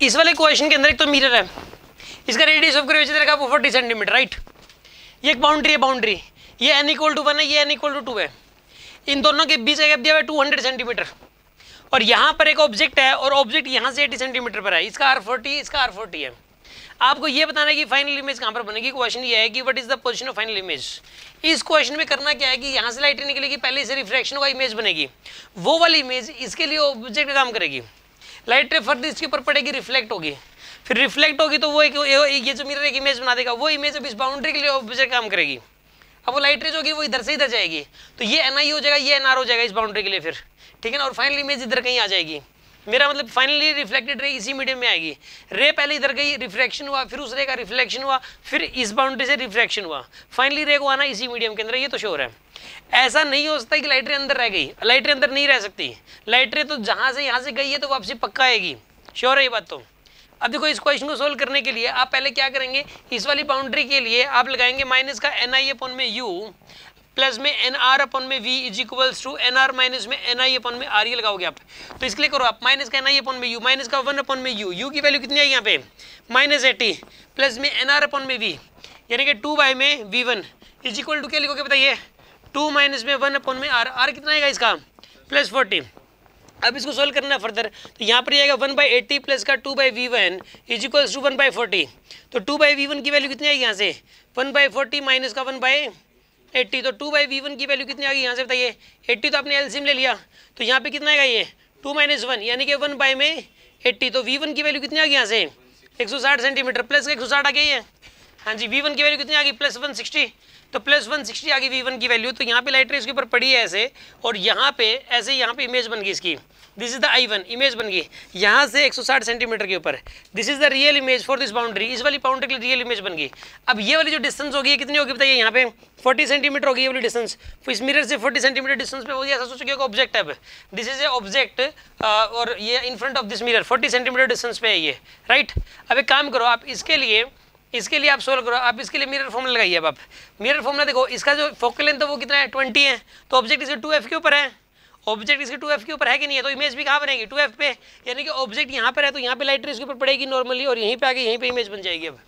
इस वाले क्वेश्चन के अंदर एक तो मिरर है। इसका रेडियस ऑफ़ रहेगा वो फोर्टी सेंटीमीटर राइट ये एक बाउंड्री है बाउंड्री ये एन इक्वल टू वन है, ये एन इक्वल टू टू है। इन दोनों के बीच का गैप दिया हुआ है टू हंड्रेड सेंटीमीटर और यहाँ पर एक ऑब्जेक्ट है और ऑब्जेक्ट यहाँ से एटी सेंटीमीटर पर है। इसका आर फोर्टी इसका आर फोर्टी है। आपको ये बताना है कि फाइनल इमेज कहाँ पर बनेगी? क्वेश्चन ये है कि what is the position of final image इस क्वेश्चन में करना क्या है कि यहाँ से लाइट निकलेगी, पहले से रिफ्लेक्शन का इमेज बनेगी। वो वाली इमेज इसके लिए ऑब्जेक्ट काम करेगी। लाइट रे फर्द इसके ऊपर पड़ेगी रिफ्लेक्ट होगी। फिर रिफ्लेक्ट होगी तो वो एक ये जो मिरर एक इमेज बना देगा, वो इमेज अब इस बाउंड्री के लिए ऑब्जेक्ट काम करेगी। अब वो लाइट रेज होगी, वो इधर से इधर जाएगी। तो ये एनआई हो जाएगा, ये एनआर हो जाएगा इस बाउंड्री के लिए फिर। ठीक है ना? और फाइनल इमेज इधर कहीं आ जाएगी। मेरा मतलब फाइनली रिफ्लेक्टेड रे इसी मीडियम में आएगी। रे पहले इधर गई रिफ्लेक्शन हुआ, फिर उस रे का रिफ्लेक्शन हुआ, फिर इस बाउंड्री से रिफ्लेक्शन हुआ। फाइनली रे को आना इसी मीडियम के अंदर, ये तो श्योर है। ऐसा नहीं हो सकता कि लाइट रे अंदर रह गई। लाइट रे अंदर नहीं रह सकती। लाइट रे तो जहाँ से यहाँ से गई है तो वापसी पक्का आएगी। श्योर है ये बात तो। अब देखो, इस क्वेश्चन को सोल्व करने के लिए आप पहले क्या करेंगे? इस वाली बाउंड्री के लिए आप लगाएँगे माइनस का एन आई अपन में यू प्लस में एन आर अपन में V is equals to N R minus में एन आई अपन में आर, ये लगाओगे आप। तो इसके लिए करो आप, माइनस का एन आई अपन में यू, माइनस का वन अपन में यू। यू की वैल्यू कितनी आई यहाँ पे? माइनस एटी, प्लस में एन आर अपन में वी। यानी कि टू बाई में V one. Is equal to क्या लिखोगे बताइए? टू माइनस में वन अपन में आर। आर कितना आएगा इसका? Plus forty. अब इसको सोल्व करना है फर्दर। तो यहाँ पर आएगा वन बाई एटी प्लस का two by V one is equals to one by forty. तो टू बाई वी वन की वैल्यू कितनी आएगी यहाँ से? वन बाई फोर्टी माइनस का वन बाई एट्टी तो टू बाई वी वन की वैल्यू कितनी आ गई? यहाँ से बताइए। एट्टी तो आपने एलसीएम ले लिया। तो यहाँ पे कितना आएगा ये? टू माइनस वन यानी कि वन बाई में एट्टी तो वी वन की वैल्यू कितनी आ गई यहाँ से? एक सौ साठ सेंटीमीटर प्लस एक सौ साठ आ गई है हाँ जी वी वन की वैल्यू कितनी आ गई? प्लस वन सिक्सटी तो प्लस वन सिक्सटी आ गई वी वन की वैल्यू तो यहाँ पे लाइट रे इसके ऊपर पड़ी है ऐसे, और यहाँ पे ऐसे यहाँ पे इमेज बन गई इसकी। This is the I one image बन गई। यहाँ से 160 सेंटीमीटर के ऊपर। This is the real image for this boundary इस वाली बाउंड्री के लिए रियल इमेज बन गई। अब ये वाली जो डिस्टेंस होगी कितनी होगी बताइए यहाँ पे? 40 सेंटीमीटर होगी ये वाली डिस्टेंस तो इस मिरर से 40 सेंटीमीटर डिस्टेंस पे होगी ऐसा सोचोगे ऑब्जेक्ट है दिस इज़ ए ऑब्जेक्ट और ये in front of this mirror 40 centimetre distance पे है ये। राइट अब एक काम करो, आप इसके लिए इसके लिए आप सोल्व करो। आप इसके लिए मिरर फॉर्मूला लगाइए अब आप। मिरर फॉर्मूला देखो, इसका जो फोकल लेंथ है वो कितना है? ट्वेंटी है। तो ऑब्जेक्ट इसके टू एफ़ के ऊपर है। ऑब्जेक्ट इसके टू एफ़ के ऊपर है कि नहीं है? तो इमेज भी कहाँ बनेगी? टू एफ़ पे। यानी कि ऑब्जेक्ट यहाँ पर है तो यहाँ पे लाइट इसके ऊपर पड़ेगी नॉर्मली और यहीं पर आगे यहीं पर इमेज बन जाएगी अब।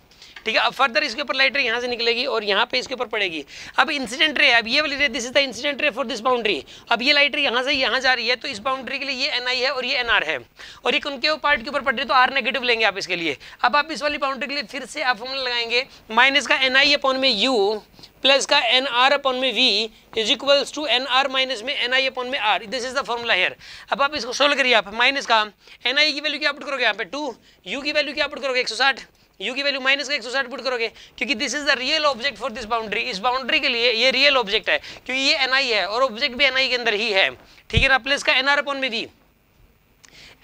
ठीक है, अब फर्दर इसके ऊपर लाइट रे यहाँ से निकलेगी और यहाँ पे इसके ऊपर पड़ेगी। अब इंसिडेंट रे अब ये वाली ray this is the incident ray for this boundary अब ये लाइट रे यहाँ से यहाँ जा रही है तो इस बाउंड्री के लिए ये एनआई है और ये एनआर है। और एक उनके पार्ट के ऊपर पड़ रही है तो आर नेगेटिव लेंगे आप इसके लिए। अब आप इस वाली बाउंड्री के लिए फिर से आप फॉर्मूला लगाएँगे माइनस का एन आई अपॉन में यू प्लस का एन आर अपॉन में V is equals to N R minus में एन आई अपॉन में R this is the formula here अब आप इसको सोल्व करिए आप माइनस का एन आई की वैल्यू क्या पुट करोगे यहाँ पे? टू यू की वैल्यू क्या पुट करोगे? एक सौ साठ। यू की वैल्यू माइनस का एक सौ साठ पुट करोगे, क्योंकि this is the real object for this boundary इस बाउंड्री के लिए ये रियल ऑब्जेक्ट है, क्योंकि ये एनआई है और ऑब्जेक्ट भी एनआई के अंदर ही है। ठीक है ना? प्लस का एनआर अपॉन में वी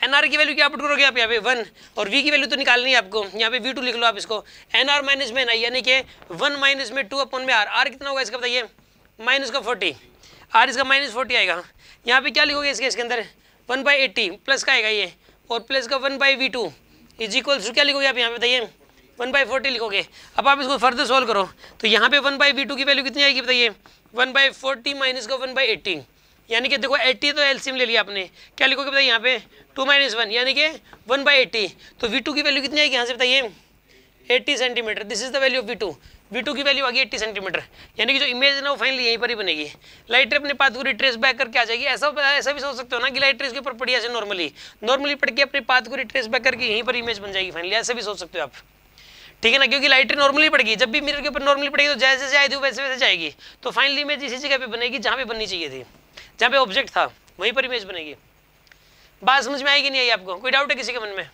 एन आर की वैल्यू क्या पुट करोगे आप यहाँ पे? वन और वी की वैल्यू तो निकालनी है आपको। यहाँ पे वी टू लिख लो आप इसको। एन आर माइनस में एन आई यानी कि वन माइनस में टू अपॉन में आर आर कितना होगा इसका बताइए? माइनस का फोर्टी आर इसका माइनस फोर्टी आएगा। यहाँ पे क्या लिखोगे इसके इसके अंदर? वन बाई एट्टी प्लस का आएगा ये। और प्लस का one by V two is equal to क्या लिखोगे आप यहाँ पे बताइए? वन बाई फोर्टी लिखोगे। अब आप इसको फर्दर सॉल्व करो। तो यहाँ पे वन बाई वी टू की वैल्यू कितनी आएगी बताइए? वन बाई फोर्टी माइनस का वन बाई एट्टी यानी कि देखो एट्टी तो एलसीएम ले लिया आपने। क्या लिखोगे बताइए यहाँ पे? टू माइनस वन यानी कि वन बाई एट्टी तो वी टू की वैल्यू कितनी आएगी यहाँ से बताइए? Eighty centimetre this is the value of V two V two की वैल्यू आ गई एट्टी सेंटीमीटर यानी कि जो इमेज है ना, वो फाइनली यहीं पर ही बनेगी। लाइट अपने पाथ को रिट्रेस बैक करके आ जाएगी। ऐसा ऐसा भी सोच सकते हो ना कि लाइट के ऊपर पड़ी ऐसे नॉर्मली नॉर्मली पढ़ के अपने पाथ को रिट्रेस बैक करके यहीं पर इमेज बन जाएगी फाइनली ऐसा भी सोच सकते हो आप। ठीक है ना? क्योंकि लाइट नॉर्मली पड़ेगी। जब भी मिरर के ऊपर नॉर्मली पड़ेगी तो जैसे जैसे आई थी वैसे वैसे जाएगी। तो फाइनली इमेज इसी जगह पे बनेगी, जहाँ पे बननी चाहिए थी। जहाँ पे ऑब्जेक्ट था, वहीं पर इमेज बनेगी। बात समझ में आएगी नहीं आई आपको? कोई डाउट है किसी के मन में?